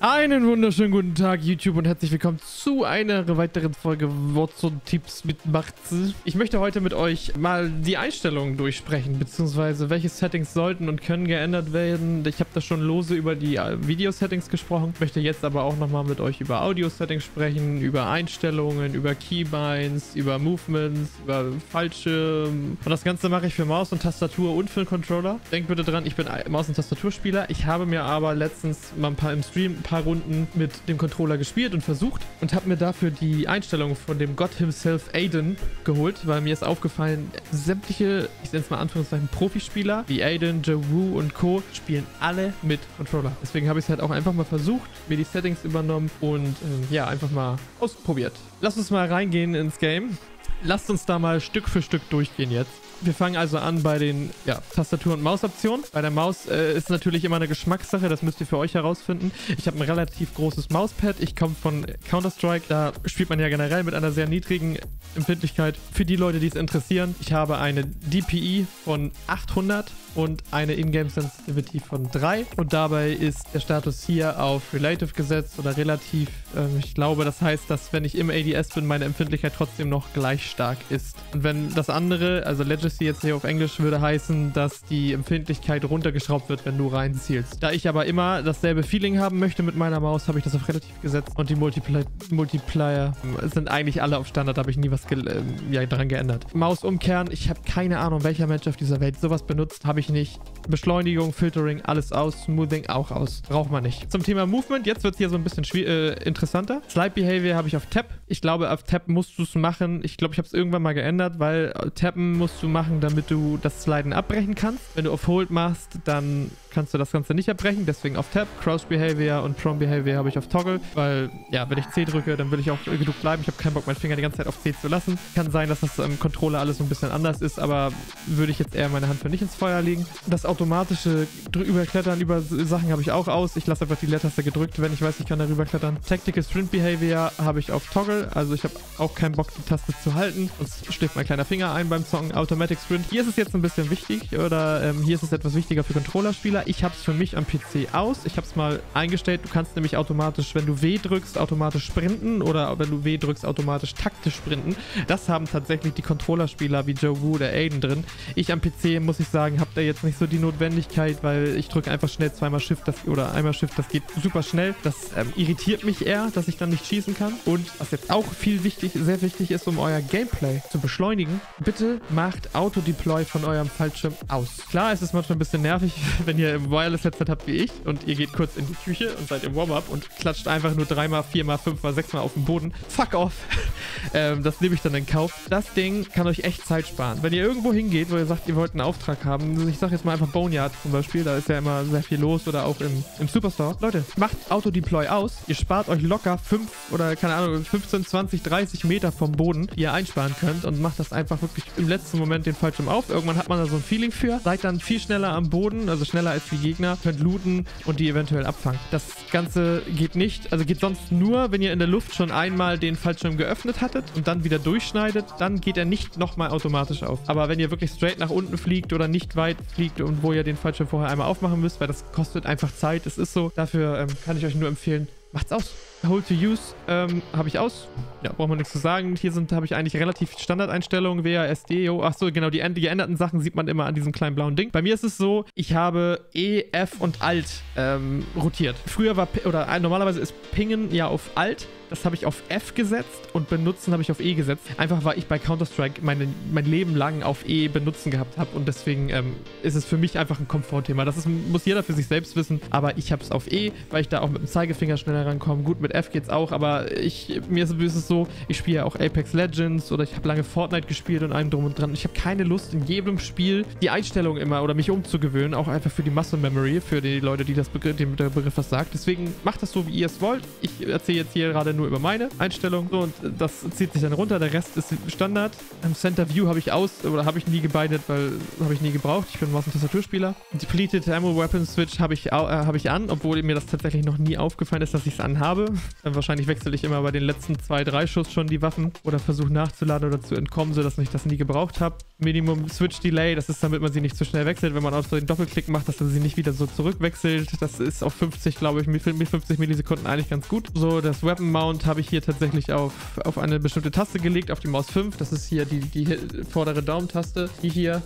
Einen wunderschönen guten Tag YouTube und herzlich willkommen zu einer weiteren Folge Warzone Tipps mit Machtz. Ich möchte heute mit euch mal die Einstellungen durchsprechen, beziehungsweise welche Settings sollten und können geändert werden. Ich habe da schon lose über die äh, Video-Settings gesprochen, möchte jetzt aber auch nochmal mit euch über Audio-Settings sprechen, über Einstellungen, über Keybinds, über Movements, über Fallschirm. Und das Ganze mache ich für Maus und Tastatur und für den Controller. Denkt bitte dran, ich bin Maus- und Tastaturspieler. Ich habe mir aber letztens mal ein paar im Stream paar Runden mit dem Controller gespielt und versucht und habe mir dafür die Einstellung von dem Gott himself Aiden geholt, weil mir ist aufgefallen, sämtliche, ich nenne es mal Anführungszeichen, Profispieler wie Aiden, Joe Wu und Co. spielen alle mit Controller. Deswegen habe ich es halt auch einfach mal versucht, mir die Settings übernommen und ähm, ja, einfach mal ausprobiert. Lass uns mal reingehen ins Game. Lasst uns da mal Stück für Stück durchgehen jetzt. Wir fangen also an bei den ja, Tastatur- und Mausoptionen. Bei der Maus äh, ist natürlich immer eine Geschmackssache, das müsst ihr für euch herausfinden. Ich habe ein relativ großes Mauspad. Ich komme von Counter-Strike. Da spielt man ja generell mit einer sehr niedrigen Empfindlichkeit. Für die Leute, die es interessieren, ich habe eine DPI von 800 und eine Ingame Sensitivity von 3. Und dabei ist der Status hier auf Relative gesetzt oder relativ. Ähm, ich glaube, das heißt, dass wenn ich im ADS bin, meine Empfindlichkeit trotzdem noch gleich stark ist. Und wenn das andere, also Legacy jetzt hier auf Englisch, würde heißen, dass die Empfindlichkeit runtergeschraubt wird, wenn du reinzielst. Da ich aber immer dasselbe Feeling haben möchte mit meiner Maus, habe ich das auf relativ gesetzt. Und die Multipli Multiplier ähm, sind eigentlich alle auf Standard, habe ich nie was äh, ja, daran geändert. Maus umkehren, ich habe keine Ahnung, welcher Mensch auf dieser Welt sowas benutzt, habe ich ich nicht. Beschleunigung, Filtering, alles aus. Smoothing auch aus. Braucht man nicht. Zum Thema Movement, jetzt wird es hier so ein bisschen äh, interessanter. Slide Behavior habe ich auf Tab. Ich glaube, auf Tab musst du es machen. Ich glaube, ich habe es irgendwann mal geändert, weil Tappen musst du machen, damit du das Sliden abbrechen kannst. Wenn du auf Hold machst, dann kannst du das Ganze nicht abbrechen. Deswegen auf Tab. Cross Behavior und Prone Behavior habe ich auf Toggle, weil, ja, wenn ich C drücke, dann will ich auch genug bleiben. Ich habe keinen Bock, meinen Finger die ganze Zeit auf C zu lassen. Kann sein, dass das im Controller alles so ein bisschen anders ist, aber würde ich jetzt eher meine Hand für nicht ins Feuer legen. Das automatische Überklettern über Sachen habe ich auch aus. Ich lasse einfach die Leertaste gedrückt, wenn ich weiß, ich kann darüber klettern. Tactical Sprint Behavior habe ich auf Toggle, also ich habe auch keinen Bock, die Taste zu halten. Sonst schläft mein kleiner Finger ein beim Zocken. Automatic Sprint. Hier ist es jetzt ein bisschen wichtig oder ähm, hier ist es etwas wichtiger für Controllerspieler. Ich habe es für mich am PC aus. Ich habe es mal eingestellt. Du kannst nämlich automatisch, wenn du W drückst, automatisch sprinten oder wenn du W drückst, automatisch taktisch sprinten. Das haben tatsächlich die Controllerspieler wie Joe Wu oder Aiden drin. Ich am PC, muss ich sagen, habe da jetzt nicht so die Notwendigkeit, weil ich drücke einfach schnell zweimal Shift das, oder einmal Shift, das geht super schnell. Das ähm, irritiert mich eher, dass ich dann nicht schießen kann. Und was jetzt auch viel wichtig, sehr wichtig ist, um euer Gameplay zu beschleunigen, bitte macht Auto-Deploy von eurem Fallschirm aus. Klar, es ist manchmal ein bisschen nervig, wenn ihr im Wireless-Headset habt wie ich und ihr geht kurz in die Küche und seid im Warm-Up und klatscht einfach nur dreimal, viermal, fünfmal, sechsmal auf den Boden. Fuck off. ähm, das nehme ich dann in Kauf. Das Ding kann euch echt Zeit sparen. Wenn ihr irgendwo hingeht, wo ihr sagt, ihr wollt einen Auftrag haben, ich sag jetzt mal einfach Boneyard zum Beispiel, da ist ja immer sehr viel los oder auch im, im Superstore. Leute, macht Auto-Deploy aus. Ihr spart euch locker 5 oder keine Ahnung, 15, 20, 30 Meter vom Boden, die ihr einsparen könnt und macht das einfach wirklich im letzten Moment den Fallschirm auf. Irgendwann hat man da so ein Feeling für. Seid dann viel schneller am Boden, also schneller als die Gegner, könnt looten und die eventuell abfangen. Das Ganze geht nicht, also geht sonst nur, wenn ihr in der Luft schon einmal den Fallschirm geöffnet hattet und dann wieder durchschneidet, dann geht er nicht nochmal automatisch auf. Aber wenn ihr wirklich straight nach unten fliegt oder nicht weit fliegt und wo ihr den Fallschirm vorher einmal aufmachen müsst, weil das kostet einfach Zeit. Es ist so. Dafür ähm, kann ich euch nur empfehlen, macht's aus. Hold to Use ähm, habe ich aus. Ja, braucht man nichts zu sagen. Hier sind habe ich eigentlich relativ Standardeinstellungen, WASD. Oh, achso, genau, die, die geänderten Sachen sieht man immer an diesem kleinen blauen Ding. Bei mir ist es so, ich habe E, F und Alt ähm, rotiert. Früher war, oder äh, normalerweise ist Pingen ja auf Alt. Das habe ich auf F gesetzt und benutzen habe ich auf E gesetzt. Einfach weil ich bei Counter-Strike mein Leben lang auf E benutzen gehabt habe und deswegen ähm, ist es für mich einfach ein Komfortthema. Das ist, muss jeder für sich selbst wissen, aber ich habe es auf E, weil ich da auch mit dem Zeigefinger schneller rankomme. Gut, mit mit F geht's auch, aber ich, mir ist, es so, ich spiele ja auch Apex Legends oder ich habe lange Fortnite gespielt und allem drum und dran. Ich habe keine Lust, in jedem Spiel die Einstellung immer oder mich umzugewöhnen, auch einfach für die Muscle Memory, für die Leute, die das Begriff, dem der Begriff was sagt. Deswegen macht das so, wie ihr es wollt. Ich erzähle jetzt hier gerade nur über meine Einstellung. So, und das zieht sich dann runter. Der Rest ist Standard. Im Center View habe ich aus, oder habe ich nie gebindet, weil habe ich nie gebraucht. Ich bin Maus- und Tastaturspieler. Depleted Ammo Weapon Switch habe ich, äh, hab ich an, obwohl mir das tatsächlich noch nie aufgefallen ist, dass ich es anhabe. Dann wahrscheinlich wechsle ich immer bei den letzten zwei, drei Schuss schon die Waffen oder versuche nachzuladen oder zu entkommen, sodass ich das nie gebraucht habe. Minimum Switch Delay, das ist damit man sie nicht zu schnell wechselt, wenn man auch so den Doppelklick macht, dass er sie nicht wieder so zurückwechselt. Das ist auf 50, glaube ich, mit 50 Millisekunden eigentlich ganz gut. So, das Weapon Mount habe ich hier tatsächlich auf, auf eine bestimmte Taste gelegt, auf die Maus 5. Das ist hier die, die vordere Daumentaste. Die hier.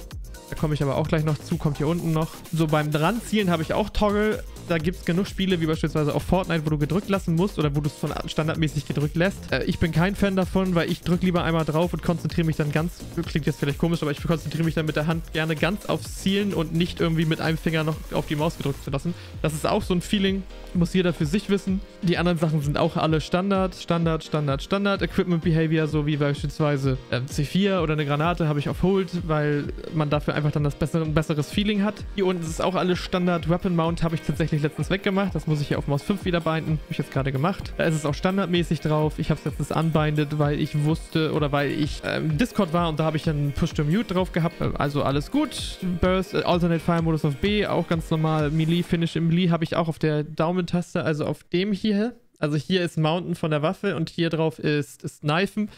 Da komme ich aber auch gleich noch zu, kommt hier unten noch. So, beim Dranzielen habe ich auch Toggle da gibt es genug Spiele, wie beispielsweise auf Fortnite, wo du gedrückt lassen musst oder wo du es von standardmäßig gedrückt lässt. Äh, ich bin kein Fan davon, weil ich drücke lieber einmal drauf und konzentriere mich dann ganz, klingt jetzt vielleicht komisch, aber ich konzentriere mich dann mit der Hand gerne ganz aufs Zielen und nicht irgendwie mit einem Finger noch auf die Maus gedrückt zu lassen. Das ist auch so ein Feeling, muss jeder für sich wissen. Die anderen Sachen sind auch alle Standard, Standard, Standard, Standard. Equipment Behavior, so wie beispielsweise äh, C4 oder eine Granate habe ich auf Hold, weil man dafür einfach dann das bessere, ein besseres Feeling hat. Hier unten ist es auch alles Standard. Weapon Mount habe ich tatsächlich letztens weggemacht. Das muss ich hier auf Maus 5 wieder binden. Habe ich jetzt gerade gemacht. Da ist es auch standardmäßig drauf. Ich habe es letztens unbindet, weil ich wusste oder weil ich äh, Discord war und da habe ich dann Push to Mute drauf gehabt. Also alles gut. Burst, äh, Alternate Fire Modus auf B, auch ganz normal. Melee, Finish im Melee habe ich auch auf der Daumentaste, also auf dem hier. Also hier ist Mountain von der Waffe und hier drauf ist, ist.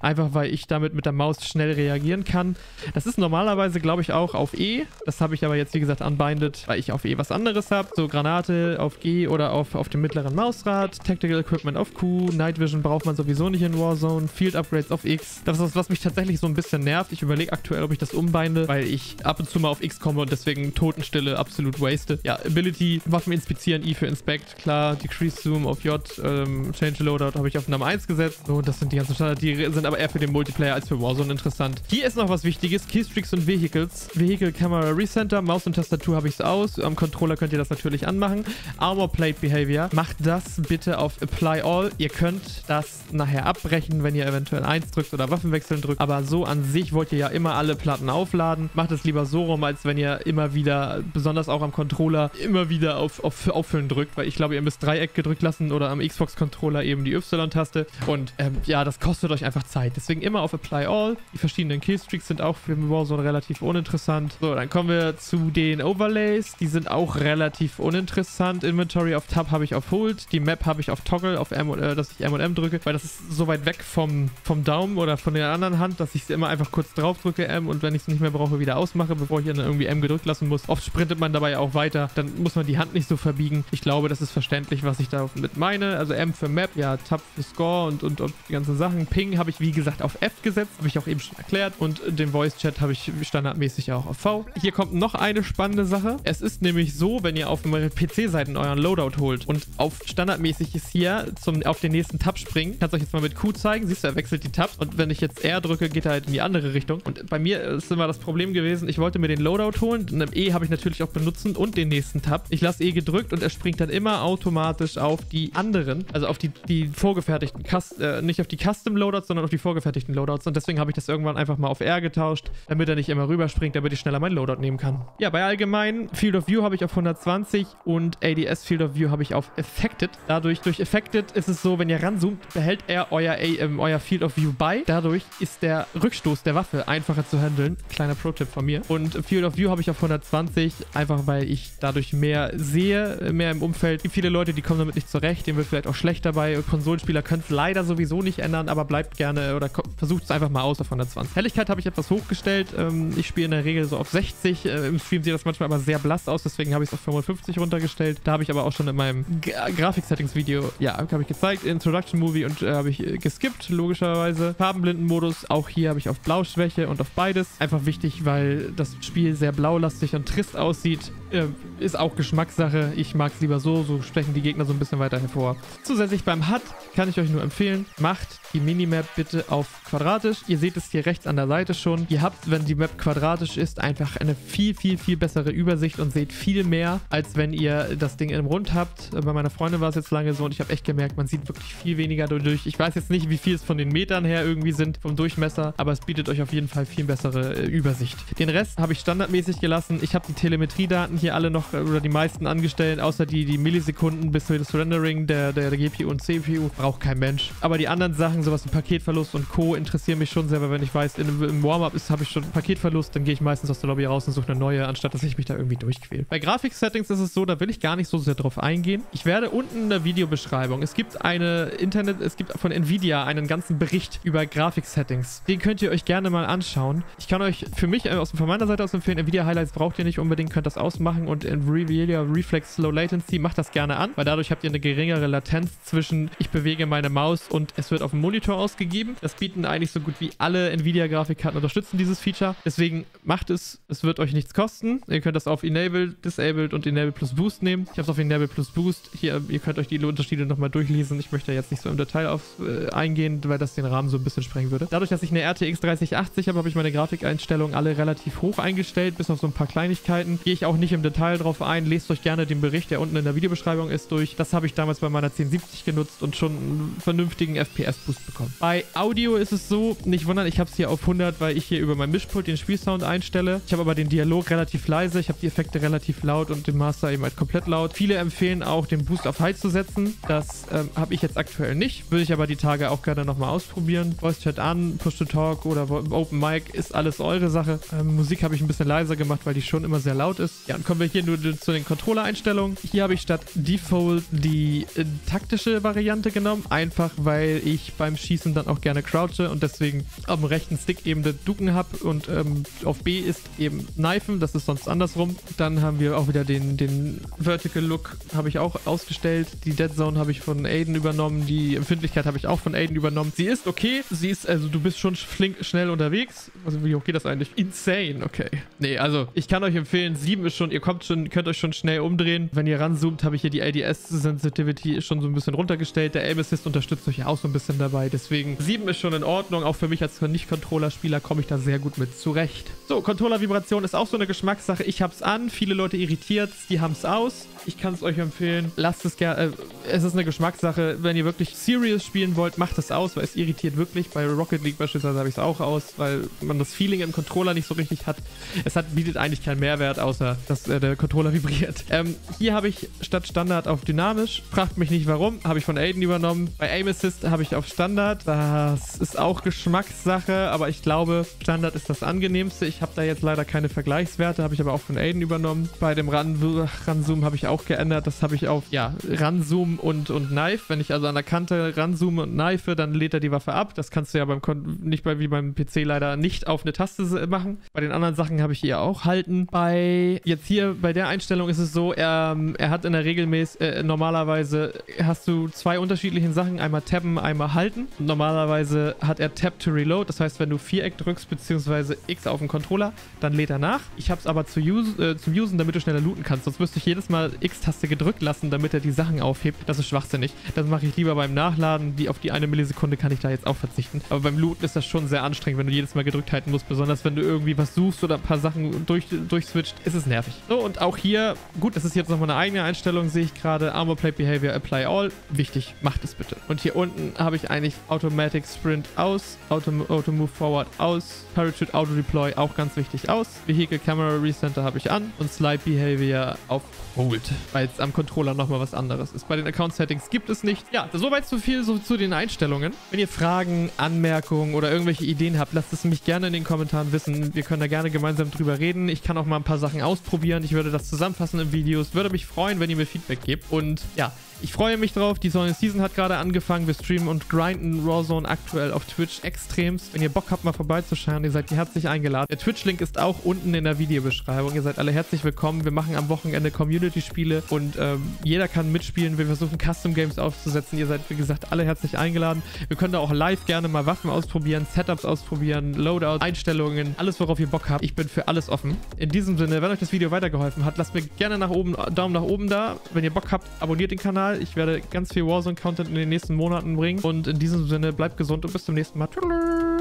Einfach weil ich damit mit der Maus schnell reagieren kann. Das ist normalerweise, glaube ich, auch auf E. Das habe ich aber jetzt, wie gesagt, unbindet, weil ich auf E was anderes habe. So Granate auf G oder auf, auf dem mittleren Mausrad. Tactical Equipment auf Q. Night Vision braucht man sowieso nicht in Warzone. Field Upgrades auf X. Das ist was, was mich tatsächlich so ein bisschen nervt. Ich überlege aktuell, ob ich das umbinde, weil ich ab und zu mal auf X komme und deswegen Totenstille absolut waste. Ja, Ability, Waffen inspizieren, I für Inspect, klar. Decrease Zoom auf J, ähm, Change Loadout habe ich auf Nummer 1 gesetzt. So, das sind die ganzen Standard. Die sind aber eher für den Multiplayer als für Warzone interessant. Hier ist noch was Wichtiges. Keystreaks und Vehicles. Vehicle Camera Recenter. Maus und Tastatur habe ich es aus. Am Controller könnt ihr das natürlich anmachen. Armor Plate Behavior. Macht das bitte auf Apply All. Ihr könnt das nachher abbrechen, wenn ihr eventuell 1 drückt oder Waffenwechseln drückt. Aber so an sich wollt ihr ja immer alle Platten aufladen. Macht es lieber so rum, als wenn ihr immer wieder, besonders auch am Controller, immer wieder auf, auf Auffüllen drückt. Weil ich glaube, ihr müsst Dreieck gedrückt lassen oder am Xbox Controller eben die Y-Taste. Und ähm, ja, das kostet euch einfach Zeit. Deswegen immer auf Apply All. Die verschiedenen Killstreaks sind auch für Warzone relativ uninteressant. So, dann kommen wir zu den Overlays. Die sind auch relativ uninteressant. Inventory auf Tab habe ich auf Hold. Die Map habe ich auf Toggle, auf M, äh, dass ich M und M drücke, weil das ist so weit weg vom, vom Daumen oder von der anderen Hand, dass ich immer einfach kurz drauf drücke M und wenn ich es nicht mehr brauche, wieder ausmache, bevor ich dann irgendwie M gedrückt lassen muss. Oft sprintet man dabei auch weiter. Dann muss man die Hand nicht so verbiegen. Ich glaube, das ist verständlich, was ich da mit meine. Also M für Map, ja, Tab für Score und, und, und die ganzen Sachen. Ping habe ich, wie gesagt, auf F gesetzt, habe ich auch eben schon erklärt. Und den Voice-Chat habe ich standardmäßig auch auf V. Hier kommt noch eine spannende Sache. Es ist nämlich so, wenn ihr auf PC-Seiten euren Loadout holt und auf standardmäßig ist hier zum, auf den nächsten Tab springen, kannst euch jetzt mal mit Q zeigen. Siehst du, er wechselt die Tabs und wenn ich jetzt R drücke, geht er halt in die andere Richtung. Und bei mir ist immer das Problem gewesen, ich wollte mir den Loadout holen und im E habe ich natürlich auch benutzen und den nächsten Tab. Ich lasse E gedrückt und er springt dann immer automatisch auf die anderen, also auf die, die vorgefertigten, Cust äh, nicht auf die Custom Loadouts, sondern auf die vorgefertigten Loadouts. Und deswegen habe ich das irgendwann einfach mal auf R getauscht, damit er nicht immer rüberspringt, damit ich schneller meinen Loadout nehmen kann. Ja, bei allgemein Field of View habe ich auf 120 und ADS Field of View habe ich auf Affected. Dadurch, durch Affected ist es so, wenn ihr ranzoomt, behält er euer, ähm, euer Field of View bei. Dadurch ist der Rückstoß der Waffe einfacher zu handeln. Kleiner Pro-Tipp von mir. Und Field of View habe ich auf 120, einfach weil ich dadurch mehr sehe, mehr im Umfeld. Es gibt viele Leute, die kommen damit nicht zurecht, denen wird vielleicht auch schlecht dabei. Konsolenspieler können es leider sowieso nicht ändern, aber bleibt gerne oder versucht es einfach mal aus auf 120. Helligkeit habe ich etwas hochgestellt. Ähm, ich spiele in der Regel so auf 60. Äh, Im Stream sieht das manchmal aber sehr blass aus, deswegen habe ich es auf 55 runtergestellt. Da habe ich aber auch schon in meinem Grafik-Settings-Video, ja, habe ich gezeigt, Introduction Movie und äh, habe ich äh, geskippt, logischerweise. Farbenblinden-Modus, auch hier habe ich auf Blauschwäche und auf beides. Einfach wichtig, weil das Spiel sehr blaulastig und trist aussieht. Äh, ist auch Geschmackssache. Ich mag es lieber so, so stechen die Gegner so ein bisschen weiter hervor. Zusätzlich beim HUD kann ich euch nur empfehlen, macht die Minimap bitte auf quadratisch. Ihr seht es hier rechts an der Seite schon. Ihr habt, wenn die Map quadratisch ist, einfach eine viel, viel, viel bessere Übersicht und seht viel mehr, als wenn ihr das Ding in Rund habt. Bei meiner Freundin war es jetzt lange so und ich habe echt gemerkt, man sieht wirklich viel weniger dadurch. Ich weiß jetzt nicht, wie viel es von den Metern her irgendwie sind, vom Durchmesser, aber es bietet euch auf jeden Fall viel bessere äh, Übersicht. Den Rest habe ich standardmäßig gelassen. Ich habe die Telemetriedaten hier hier alle noch, oder die meisten angestellt, außer die, die Millisekunden bis für das Rendering der, der, der GPU und CPU. Braucht kein Mensch. Aber die anderen Sachen, sowas wie Paketverlust und Co. interessieren mich schon weil wenn ich weiß, in, im Warm-Up habe ich schon Paketverlust, dann gehe ich meistens aus der Lobby raus und suche eine neue, anstatt dass ich mich da irgendwie durchquäle. Bei Grafik-Settings ist es so, da will ich gar nicht so sehr drauf eingehen. Ich werde unten in der Videobeschreibung, es gibt eine Internet, es gibt von Nvidia einen ganzen Bericht über Grafik-Settings. Den könnt ihr euch gerne mal anschauen. Ich kann euch für mich äh, aus, von meiner Seite aus empfehlen, Nvidia Highlights braucht ihr nicht unbedingt, könnt das ausmachen und Nvidia Reflex Low Latency macht das gerne an, weil dadurch habt ihr eine geringere Latenz zwischen ich bewege meine Maus und es wird auf dem Monitor ausgegeben. Das bieten eigentlich so gut wie alle Nvidia Grafikkarten unterstützen dieses Feature. Deswegen macht es, es wird euch nichts kosten. Ihr könnt das auf Enabled, Disabled und Enable plus Boost nehmen. Ich habe es auf Enable plus Boost. Hier, ihr könnt euch die Unterschiede nochmal durchlesen. Ich möchte jetzt nicht so im Detail auf äh, eingehen, weil das den Rahmen so ein bisschen sprengen würde. Dadurch, dass ich eine RTX 3080 habe, habe ich meine Grafikeinstellungen alle relativ hoch eingestellt, bis auf so ein paar Kleinigkeiten. Gehe ich auch nicht im Detail drauf ein. Lest euch gerne den Bericht, der unten in der Videobeschreibung ist, durch. Das habe ich damals bei meiner 1070 genutzt und schon einen vernünftigen FPS-Boost bekommen. Bei Audio ist es so, nicht wundern, ich habe es hier auf 100, weil ich hier über mein Mischpult den Spielsound einstelle. Ich habe aber den Dialog relativ leise, ich habe die Effekte relativ laut und den Master eben halt komplett laut. Viele empfehlen auch, den Boost auf High zu setzen. Das ähm, habe ich jetzt aktuell nicht, würde ich aber die Tage auch gerne nochmal ausprobieren. Voice Chat an, Push to Talk oder Open Mic ist alles eure Sache. Ähm, Musik habe ich ein bisschen leiser gemacht, weil die schon immer sehr laut ist. Ja, kommen wir hier nur zu den Controller-Einstellungen. Hier habe ich statt Default die äh, taktische Variante genommen, einfach weil ich beim Schießen dann auch gerne crouche und deswegen dem rechten Stick eben den Ducken habe und ähm, auf B ist eben Kneifen, das ist sonst andersrum. Dann haben wir auch wieder den, den Vertical Look habe ich auch ausgestellt. Die Dead Zone habe ich von Aiden übernommen. Die Empfindlichkeit habe ich auch von Aiden übernommen. Sie ist okay. Sie ist, also du bist schon flink schnell unterwegs. Also wie hoch geht das eigentlich? Insane, okay. Nee, also ich kann euch empfehlen, 7 ist schon, ihr kommt schon, könnt euch schon schnell umdrehen. Wenn ihr ranzoomt, habe ich hier die ADS Sensitivity schon so ein bisschen runtergestellt. Der Aim Assist unterstützt euch auch so ein bisschen dabei. Deswegen 7 ist schon in Ordnung. Auch für mich als Nicht-Controller-Spieler komme ich da sehr gut mit zurecht. So, Controller-Vibration ist auch so eine Geschmackssache. Ich habe es an. Viele Leute irritiert Die haben es aus. Ich kann es euch empfehlen. Lasst es gerne. Äh, es ist eine Geschmackssache. Wenn ihr wirklich serious spielen wollt, macht es aus, weil es irritiert wirklich. Bei Rocket League beispielsweise habe ich es auch aus, weil man das Feeling im Controller nicht so richtig hat. Es hat, bietet eigentlich keinen Mehrwert, außer dass äh, der Controller vibriert. Ähm, hier habe ich statt Standard auf dynamisch. Fragt mich nicht warum. Habe ich von Aiden übernommen. Bei Aim Assist habe ich auf Standard. Das ist auch Geschmackssache, aber ich glaube, Standard ist das angenehmste. Ich habe da jetzt leider keine Vergleichswerte, habe ich aber auch von Aiden übernommen. Bei dem Ranzoom habe ich auch geändert. Das habe ich auf, ja, Ranzoom und, und Knife. Wenn ich also an der Kante ranzoome und knife, dann lädt er die Waffe ab. Das kannst du ja beim Kon nicht bei, wie beim PC leider nicht auf eine Taste machen. Bei den anderen Sachen habe ich hier auch halten. Bei jetzt hier bei der Einstellung ist es so, er, er hat in der Regel äh, normalerweise hast du zwei unterschiedliche Sachen, einmal tabben, einmal halten. Normalerweise hat er Tab to Reload, das heißt, wenn du Viereck drückst bzw. X auf den Controller, dann lädt er nach. Ich habe es aber zu use, äh, zum Usen, damit du schneller looten kannst. Sonst müsste ich jedes Mal X-Taste gedrückt lassen, damit er die Sachen aufhebt. Das ist schwachsinnig. Das mache ich lieber beim Nachladen. Die, auf die eine Millisekunde kann ich da jetzt auch verzichten. Aber beim Looten ist das schon sehr anstrengend, wenn du jedes Mal gedrückt halten musst. Besonders wenn du irgendwie was suchst oder ein paar Sachen durch, durchswitcht, ist es nervig. So, und auch hier, gut, das ist jetzt nochmal eine eigene Einstellung, sehe ich gerade. Armor Plate Behavior Apply All. Wichtig, macht es bitte. Und hier unten habe ich eigentlich Automatic Sprint aus, Auto, Auto Move Forward aus, Parachute Auto Deploy auch ganz wichtig aus. Vehicle Camera Recenter habe ich an und Slide Behavior auf Hold, weil es am Controller nochmal was anderes ist. Bei den Account Settings gibt es nicht. Ja, soweit so viel so zu den Einstellungen. Wenn ihr Fragen, Anmerkungen oder irgendwelche Ideen habt, lasst es mich gerne in den Kommentaren wissen. Wir können da gerne gemeinsam drüber reden. Ich kann auch mal ein paar Sachen ausprobieren. Ich würde das zusammenfassen in Videos. Würde mich freuen, wenn ihr mir Feedback gebt. Und ja, ich freue mich drauf. Die Season hat gerade angefangen. Wir streamen und grinden Rawzone aktuell auf Twitch extremst. Wenn ihr Bock habt, mal vorbeizuschauen, ihr seid herzlich eingeladen. Der Twitch-Link ist auch unten in der Videobeschreibung. Ihr seid alle herzlich willkommen. Wir machen am Wochenende Community-Spiele und ähm, jeder kann mitspielen. Wir versuchen Custom Games aufzusetzen. Ihr seid, wie gesagt, alle herzlich eingeladen. Wir können da auch live gerne mal Waffen ausprobieren, Setups ausprobieren, Loadouts, Einstellungen, alles, worauf ihr Bock habt. Ich bin für alles offen. In diesem Sinne, wenn euch das Video weitergeholfen hat, lasst mir gerne nach oben, Daumen nach oben da. Wenn ihr Bock habt, abonniert den Kanal. Ich werde ganz viel Warzone-Content in den nächsten Monaten bringen. Und in diesem Sinne, bleibt gesund und bis zum nächsten Mal. Tschüss.